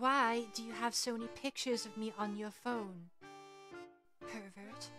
Why do you have so many pictures of me on your phone? Pervert.